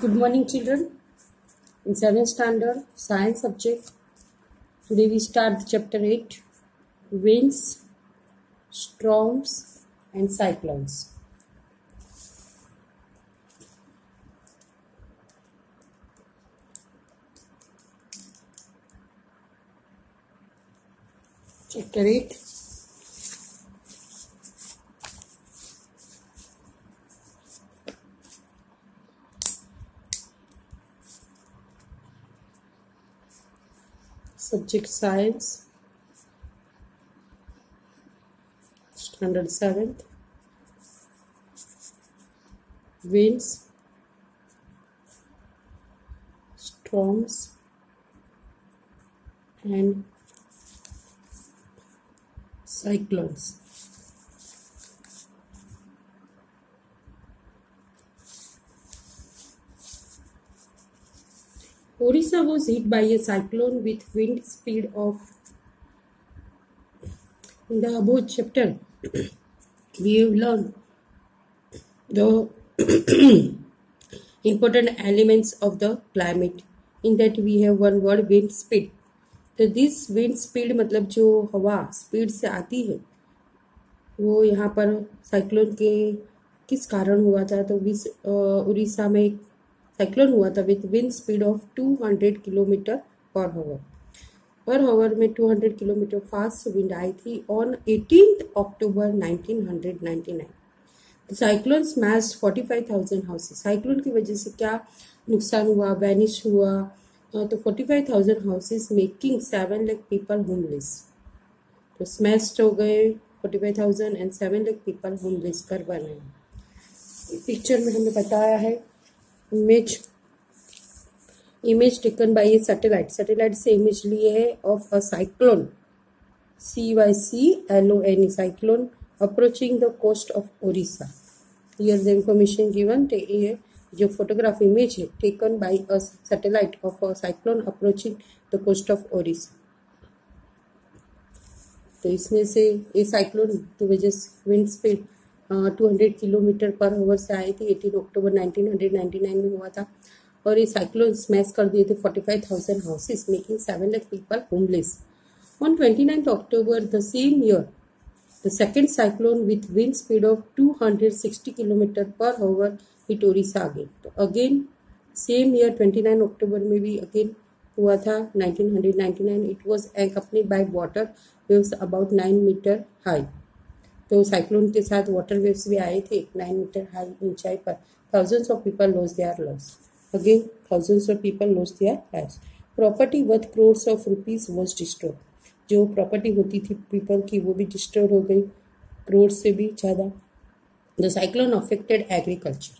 Good morning, children. In seventh standard science subject, today we start chapter eight: winds, storms, and cyclones. Chapter eight. Subject Science, Standard 7th, Winds, Storms, and Cyclones. Orissa was hit by a cyclone with wind speed of. In the above chapter, we have learned the important elements of the climate. In that, we have one word wind speed. तो this wind speed मतलब जो हवा speed से आती है वो यहाँ पर साइक्लोन के किस कारण हुआ था तो उड़ीसा में साइक्लोन हुआ था with wind speed of 200 kilometer per hour per hour में 200 किलोमीटर फास्ट विंड आई थी ऑन 18 अक्टूबर 1999 तो साइक्लोन स्मैश 45,000 हाउसेस साइक्लोन की वजह से क्या नुकसान हुआ? वैनिश हुआ। तो 45,000 houses making seven lakh people homeless तो स्मैश्ड हो गए 45,000 and seven lakh people homeless कर बने पिक्चर में हमें बताया है image image taken by a satellite satellite से इमेज लिए है of a cyclone C Y C L O N cyclone approaching the coast of Odisha here the information given ये जो फोटोग्राफ इमेज है taken by a satellite of a cyclone approaching the coast of Odisha तो इसमें से ये cyclone की वजह से wind speed two hundred kilometer per hour से आई थी। Eighteen October nineteen hundred ninety nine में हुआ था। और ये साइक्लोन स्मैश कर दिए थे forty five thousand houses making seven lakh people homeless on twenty ninth October the same year the second cyclone with wind speed of two hundred sixty kilometer per over hit Odisha again तो again same year twenty nine October में भी again हुआ था nineteen hundred ninety nine it was accompanied by water waves about nine meter high तो cyclone के साथ water waves भी आए थे नाइन मीटर हाई ऊंचाई पर। Thousands of people loss their loss again thousands of people loss their life property worth crores of rupees was destroy जो property होती थी पीपल की वो भी डिस्ट्रॉय हो गई करोड़ से भी ज़्यादा। The cyclone affected agriculture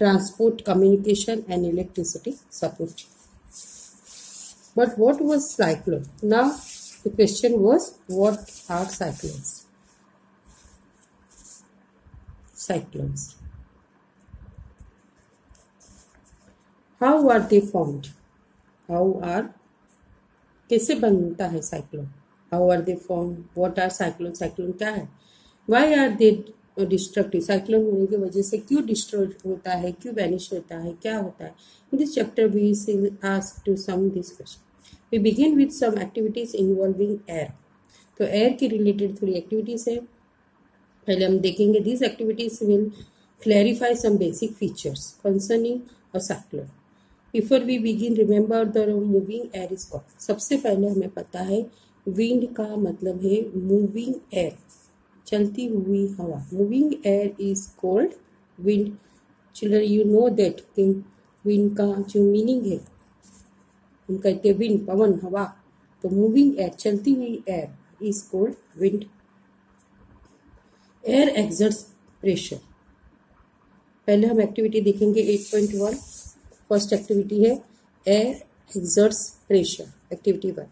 transport, communication, and electricity support. But what was cyclone? Now the question was, what are cyclones? Cyclones. How are they formed? How are कैसे बनता है cyclone how are they form what are cyclone cyclone क्या है? Why are they destructive cyclone होने की वजह से क्यों डिस्ट्रॉय होता है? क्यों वैनिश होता है? क्या होता है? This chapter we ask to some this question we begin with some activities involving air तो एयर की रिलेटेड थोड़ी एक्टिविटीज़ है। पहले हम देखेंगे this activities will clarify some basic features concerning a cyclone before we begin remember the moving air is called सबसे पहले हमें पता है विंड का मतलब है मूविंग एयर चलती हुई हवा। Moving air is called wind children you know that wind का जो मीनिंग है हम कहते हैं विंड पवन हवा तो मूविंग एयर चलती हुई air is called wind air exerts pressure पहले हम एक्टिविटी देखेंगे 8.1 फ़र्स्ट एक्टिविटी है air exerts pressure activity one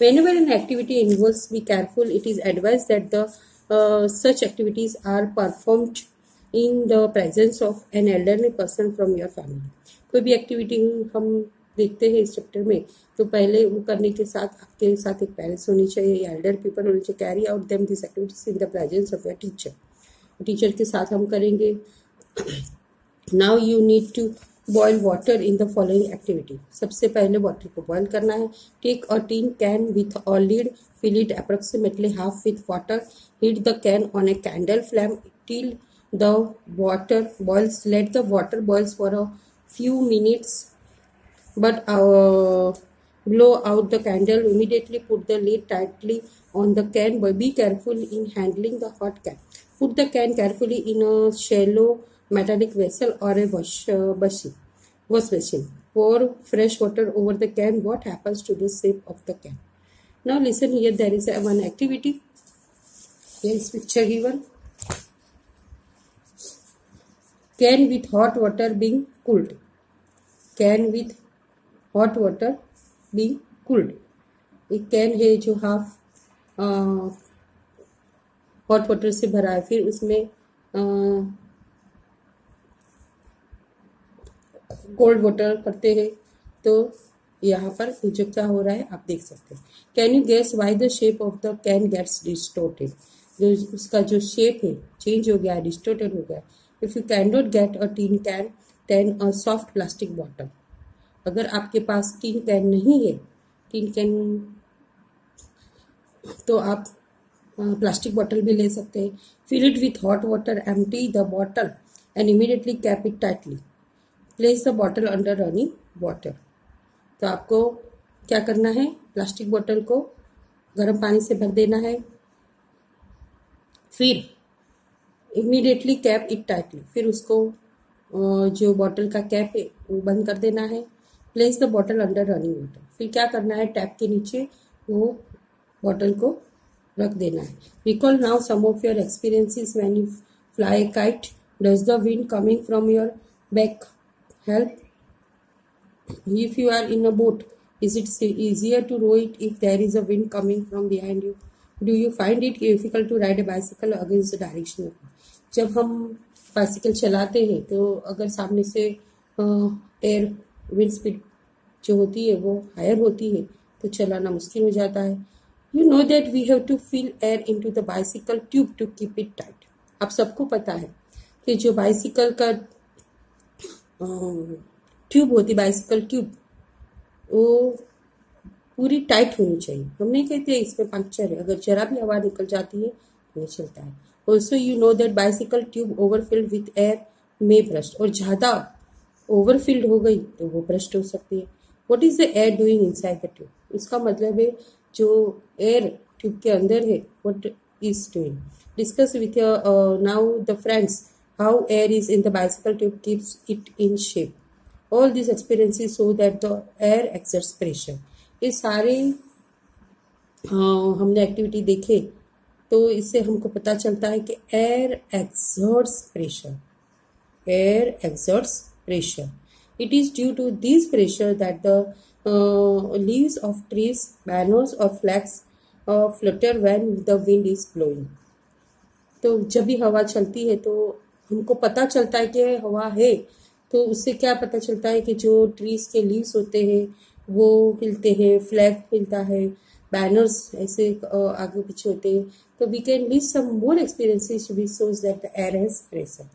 whenever an activity involves be careful it is advised that the uh, such activities are performed in the presence of an elderly person from your family कोई भी activity हम देखते हैं इस chapter में तो पहले वो करने के साथ, आपके साथ एक पेरेंट्स होनी चाहिए, या एल्डर पीपल होने चाहिए carry out them this activities in the presence of your teacher teacher के साथ हम करेंगे now you need to boil water in the following activity सबसे पहले वाटर को बॉयल करना है take a tin can with a lid fill it approximately half with water, heat the can on a candle flame till the water boils, let the water boils for a few minutes but uh, blow out the candle immediately put the lid tightly on the can but be careful in handling the hot can put the can carefully in a shallow metallic vessel or a wash uh, basin wash basin pour fresh water over the can what happens to the shape of the can now listen here there is a one activity. Here is picture given. Can with hot water being cooled. Can with hot water being cooled. एक can है जो half hot water से भरा है। फिर उसमें cold water करते हैं। तो यहाँ पर जो क्या हो रहा है? आप देख सकते हैं। Can you guess why the shape of the can gets distorted जो उसका जो शेप है चेंज हो गया डिस्टोर्टेड हो गया। If you can not get a tin can then a soft plastic bottle अगर आपके पास टीन कैन नहीं है टीन कैन तो आप प्लास्टिक बॉटल भी ले सकते हैं। Fill it with hot water empty the bottle and immediately cap it tightly place the bottle under running water तो आपको क्या करना है? प्लास्टिक बॉटल को गर्म पानी से भर देना है। फिर इमीडिएटली कैप इट टाइटली फिर उसको जो बॉटल का कैप है, वो बंद कर देना है। Place the bottle under running water फिर क्या करना है? टैप के नीचे वो बॉटल को रख देना है। Recall now some of your experiences when you fly kite does the wind coming from your back help if you are in a boat is it easier to row it if there is a wind coming from behind you do you find it difficult to ride a bicycle against the direction जब हम bicycle चलाते हैं तो अगर सामने से air wind speed जो होती है, वो हायर होती है तो चलाना मुश्किल हो जाता है। You know that we have to fill air into the bicycle tube to keep it tight आप सबको पता है कि जो बाइसिकल का ट्यूब होती बाइसिकल ट्यूब वो पूरी टाइट होनी चाहिए। हम नहीं कहते इसमें पंक्चर है। अगर जरा भी हवा निकल जाती है तो ये चलता है। Also you know that bicycle tube overfilled with air may burst और ज़्यादा ओवरफिल्ड हो गई तो वो ब्रस्ट हो सकती है। What is the air doing inside the tube इसका मतलब है, जो एयर ट्यूब के अंदर है what is doing discuss with now the friends how air is in the bicycle tube keeps it in shape all this experiences so that the air exerts pressure ये सारे हमने एक्टिविटी देखे तो इससे हमको पता चलता है कि air exerts pressure air exerts pressure it is due to this pressure that the uh, leaves of trees banners or flags uh, flutter when the wind is blowing तो जब भी हवा चलती है तो हमको पता चलता है कि हवा है तो उससे क्या पता चलता है कि जो ट्रीज के लीव्स होते हैं वो हिलते हैं फ्लैग हिलता है बैनर्स ऐसे आगे पीछे होते हैं। तो we can leave some more experiences we saw that the air has pressure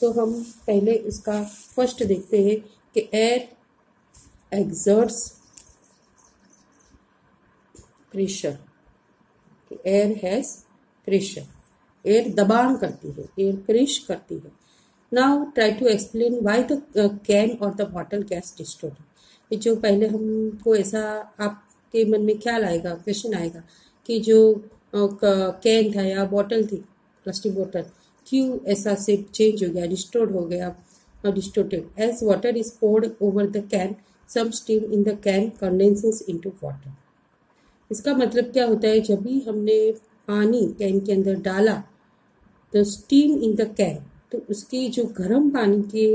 तो हम पहले उसका फ़र्स्ट देखते हैं कि air exerts pressure air has pressure air दबाण करती है एयर प्रेश करती है। Now try to explain why the can और द बॉटल गैस डिस्टोर्ड जो पहले हमको ऐसा आपके मन में ख्याल आएगा क्वेश्चन आएगा कि जो कैन था या बॉटल थी, प्लास्टिक बॉटल, क्यों ऐसा से चेंज हो गया डिस्टोर्ड हो गया distorted as water is poured over the can some steam in the can condenses into water इसका मतलब क्या होता है? जब भी हमने पानी कैन के अंदर डाला तो स्टीम इन द कैन तो उसके जो गर्म पानी के,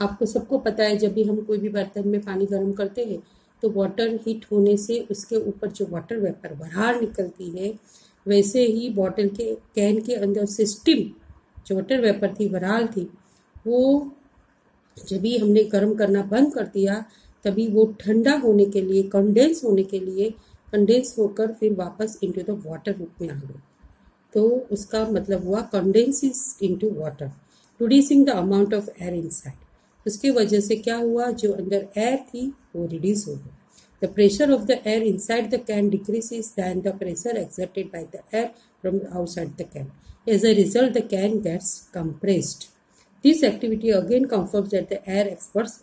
आपको सबको पता है, जब भी हम कोई भी बर्तन में पानी गर्म करते हैं तो वाटर हीट होने से उसके ऊपर जो वाटर वेपर बाहर निकलती है, वैसे ही बॉटल के कैन के अंदर से स्टीम जो वाटर वेपर थी बराल थी, वो जब भी हमने गर्म करना बंद कर दिया, तभी वो ठंडा होने के लिए कंडेंस होने के लिए कंडेंस होकर फिर वापस इनटू द वाटर रूप में आ गई। तो उसका मतलब हुआ condenses into water reducing the amount of air inside उसकी वजह से क्या हुआ? जो अंदर एयर थी, वो रिड्यूस हो गई। The pressure of the air inside the can decrease is than the pressure exerted by the air from outside the can as a result the can gets compressed this activity again confirm that the air exerts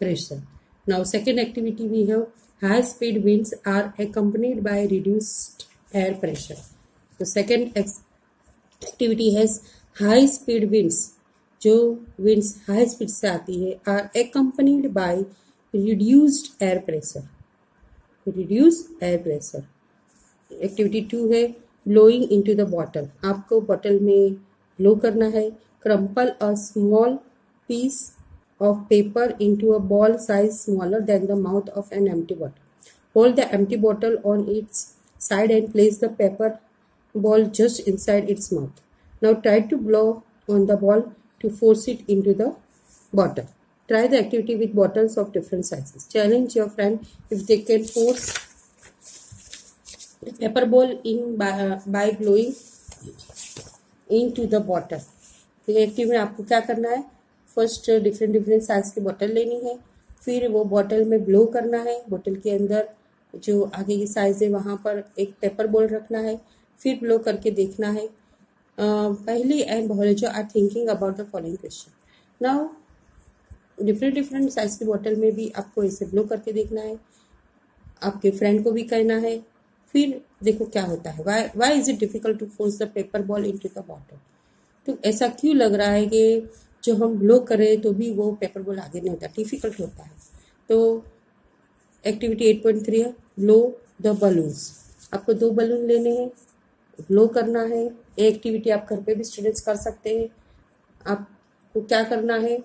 pressure now second activity we have high speed winds are accompanied by reduced air pressure तो second activity has high speed winds जो winds high speed से आती है are accompanied by reduced air pressure reduced air pressure activity two है blowing into the bottle आपको bottle में blow करना है. Crumple a small piece of paper into a ball size smaller than the mouth of an empty bottle hold the empty bottle on its side and place the paper ball just inside its mouth now try to blow on the ball to force it into the bottle. Try the activity with bottles of different sizes. Challenge your friend if they can force the paper ball in by, uh, by blowing into the bottle. तो active में आपको क्या करना है first different different size की bottle लेनी है फिर वो बॉटल में ब्लो करना है बॉटल के अंदर जो आगे की साइज़ है वहाँ पर एक पेपर बॉल रखना है फिर ब्लो करके देखना है पहली and biology are thinking about the following question now different different size की बॉटल में भी आपको ऐसे ब्लो करके देखना है। आपके फ्रेंड को भी कहना है। फिर देखो क्या होता है। Why why is it difficult to force the paper ball into the bottle तो ऐसा क्यों लग रहा है कि जो हम ब्लो करें तो भी वो पेपर बॉल आगे नहीं होता। डिफ़िकल्ट होता है। तो एक्टिविटी एट पॉइंट थ्री है। ब्लो द बलून्स आपको दो बलून लेने हैं। ब्लो करना है ये एक्टिविटी आप घर पे भी स्टूडेंट्स कर सकते हैं। आपको क्या करना है?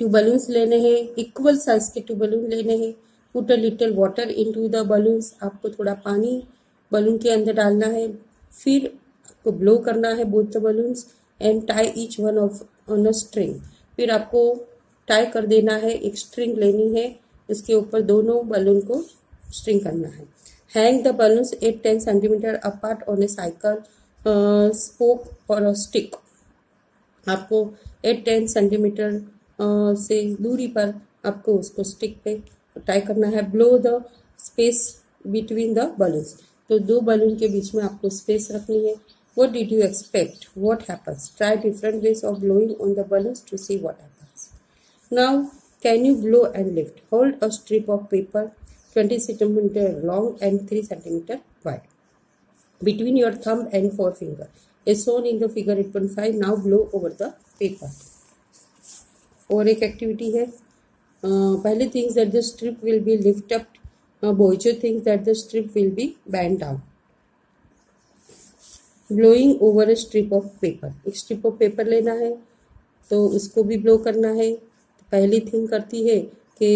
टू बलून्स लेने हैं, इक्वल साइज़ के टू बलून लेने हैं। Put a little water into the balloons आपको थोड़ा पानी बलून के अंदर डालना है। फिर आपको ब्लो करना है both the balloons and tie each one of on a string फिर आपको टाई कर देना है, एक स्ट्रिंग लेनी है। इसके ऊपर दोनों बलून को स्ट्रिंग करना है। Hang the balloons at ten centimeter apart on a cycle spoke और स्टिक आपको एट टेन सेंटीमीटर से दूरी पर आपको उसको स्टिक पे टाई करना है। Blow the space between the balloons तो दो बलून के बीच में आपको स्पेस रखनी है। What did you expect what happens try different ways of blowing on the balloons to see what happens now can you blow and lift hold a strip of paper 20 centimeter long and 3 centimeter wide. Between your thumb and forefinger. As shown in the figure 8.5 now blow over the paper. और एक activity है। पहले things that the strip will be lift up बोइचो things that the strip will be bend down blowing over a strip of paper एक strip of paper लेना है तो उसको भी ब्लो करना है। पहली थिंग करती है कि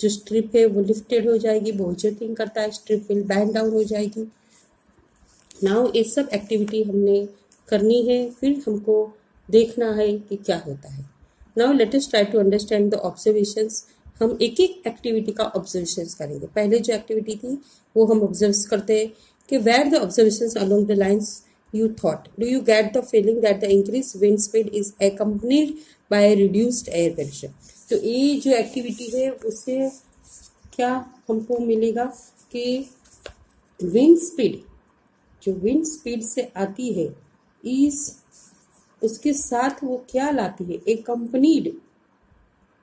जो स्ट्रिप है वो लिफ्टेड हो जाएगी थिंग करता है स्ट्रिप विल बैंड डाउन हो जाएगी। नाउ ये सब एक्टिविटी हमने करनी है, फिर हमको देखना है कि क्या होता है। Now let us try to understand the observation हम एक एक एक्टिविटी का ऑब्जर्वेशन करेंगे। पहले जो एक्टिविटी थी, वो हम ऑब्ज़र्व करते हैं कि where the observation along the lines you thought do you get the feeling that the increased wind speed is accompanied by reduced air pressure? तो ये जो एक्टिविटी है, उससे क्या हमको मिलेगा कि विंड स्पीड जो विंड स्पीड से आती है, इस, उसके साथ वो क्या लाती है? Accompanied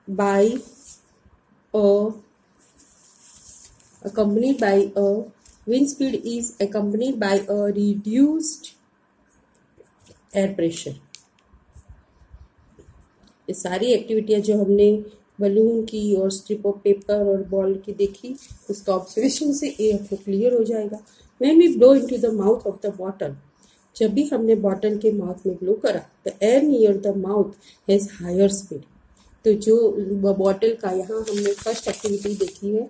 by accompanied by a wind speed is accompanied by a reduced air pressure ये सारी एक्टिविटियाँ जो हमने बलून की और स्ट्रिप ऑफ़ पेपर और बॉल की देखी, उसका ऑब्जर्वेशन से ये आपको क्लियर हो जाएगा। When we into the mouth of the bottle जब भी हमने बॉटल के माउथ में ब्लो करा the air near the mouth has higher speed तो जो बॉटल का यहाँ हमने फ़र्स्ट एक्टिविटी देखी है,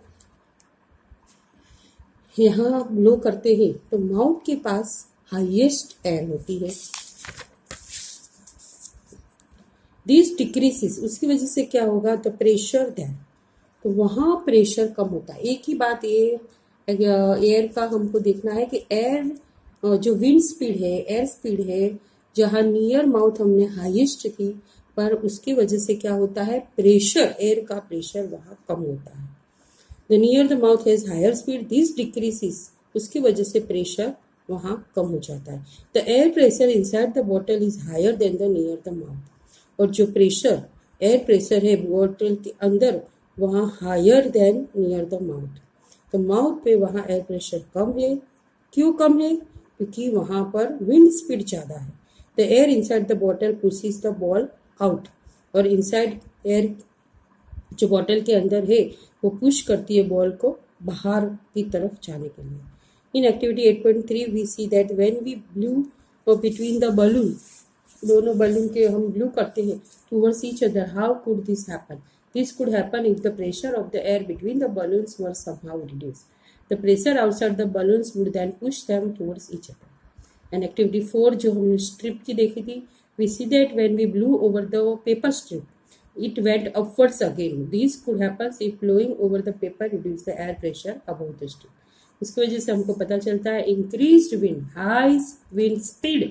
यहाँ ब्लो करते हैं तो माउथ के पास हाईएस्ट एयर होती है। दिस डिक्रीसिस उसकी वजह से क्या होगा? द प्रेशर दैर तो वहाँ प्रेशर कम होता है। एक ही बात ये एयर का हमको देखना है कि एयर जो विंड स्पीड है एयर स्पीड है, जहाँ नियर माउथ हमने हाईएस्ट थी, पर उसकी वजह से क्या होता है? प्रेशर एयर का प्रेशर वहाँ कम होता है। The near the mouth has higher speed this decreases उसकी वजह से प्रेशर वहाँ कम हो जाता है। The air pressure inside the bottle is higher than the near the mouth और जो प्रेशर एयर प्रेशर है बॉटल के अंदर, वहाँ higher than near the mouth तो माउथ पे वहाँ एयर प्रेशर कम है। क्यों कम है? क्योंकि वहाँ पर विंड स्पीड ज़्यादा है। The air inside the bottle pushes the ball out और इनसाइड एयर जो बॉटल के अंदर है, वो पुश करती है बॉल को बाहर की तरफ़ जाने के लिए। In activity 8.3 we see that when we blow between the balloon दोनों बलून के हम ब्लू करते हैं towards each other how could this happen this could happen if the pressure of the air between the balloons were somehow reduce the pressure outside the balloons would then push them towards each other and activity four जो हमने strip की देखी थी we see that when we blow over the paper strip it went upwards again this could happens if blowing over the paper reduce the air pressure about the strip उसकी वजह से हमको पता चलता है increase wind high wind speed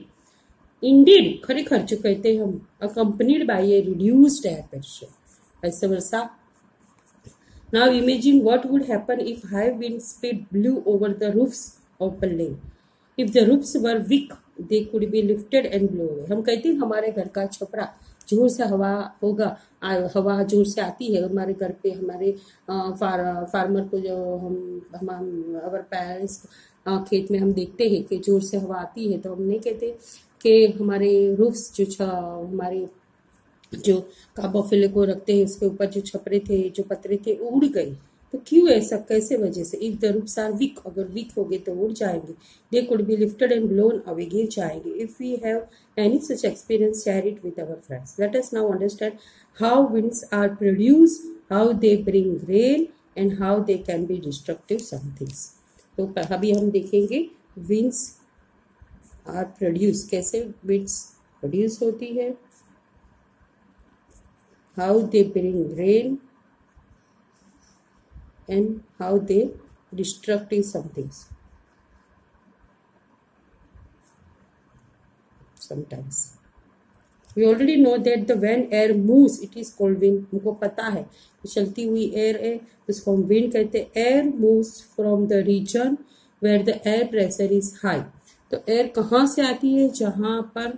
indeed खरेखर जो कहते हैं हम by a reduced air pressure ऐसे वर्षा। Now imagine what would happen if high wind speed blew over the roofs of building if the roofs were weak they could be lifted and blow away हम कहते हैं हमारे घर का छपरा, ज़ोर से हवा होगा हवा ज़ोर से आती है हमारे घर पे, हमारे फार्मर को जो हम हम अवर पेरेंट्स खेत में हम देखते हैं कि ज़ोर से हवा आती है तो हम नहीं कहते। कि हमारे रूफ्स जो हमारे जो काबोफिले को रखते हैं, उसके ऊपर जो छपरे थे, जो पतरे थे उड़ गए। तो क्यों ऐसा? कैसे वजह से? If the roofs are weak अगर वीक हो गए तो उड़ जाएँगे। They could be lifted and blown away गिर जाएँगे। If we have any such experience share it with our friends let us now understand how winds are produce how they bring rain and how they can be destructive sometimes तो अभी हम देखेंगे winds are produce, कैसे बिट्स produce होती है? How they bring rain and how they destructive sometimes sometimes. We already know that the when air moves it is called wind हमको पता है चलती हुई एयर है, उसको हम विन कहते हैं। Air moves from the region where the air pressure is high तो एयर कहाँ से आती है? जहाँ पर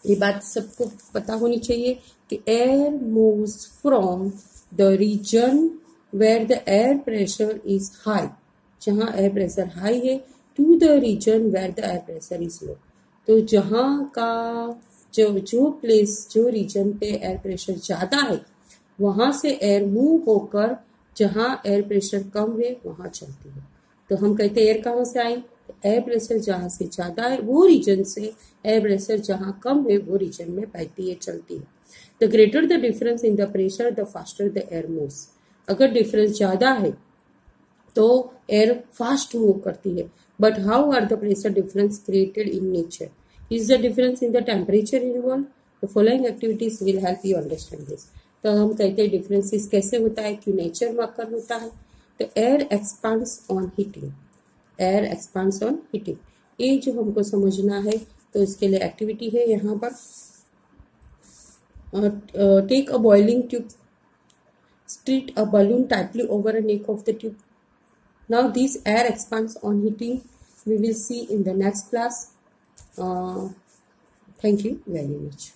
ये बात सबको पता होनी चाहिए कि air moves from the region where the air pressure is high जहाँ एयर प्रेशर हाई है to the region where the air pressure is low तो जहाँ का जो जो प्लेस जो रीजन पे एयर प्रेशर ज़्यादा है, वहाँ से एयर मूव होकर जहाँ एयर प्रेशर कम है, वहाँ चलती है। तो हम कहते हैं एयर कहाँ से आई? एयर प्रेशर जहाँ से ज़्यादा है, वो रीजन से एयर प्रेशर जहाँ कम है, वो रीजन में बहती है, चलती है। The greater the difference in the pressure the faster the air moves अगर डिफरेंस ज़्यादा है तो एयर फास्ट मूव करती है। But how are the pressure difference created in nature is the difference in the temperature involve the following activities will help you understand this तो हम कहते हैं डिफरेंसेस कैसे होता है क्यों नेचर में अकर होता है। तो air expands on heating air expands on heating ये जो हमको समझना है तो इसके लिए एक्टिविटी है यहाँ पर। Take a boiling tube stretch a balloon tightly over a neck of the tube this air expands on heating. We will see in the next class. Uh, thank you very much.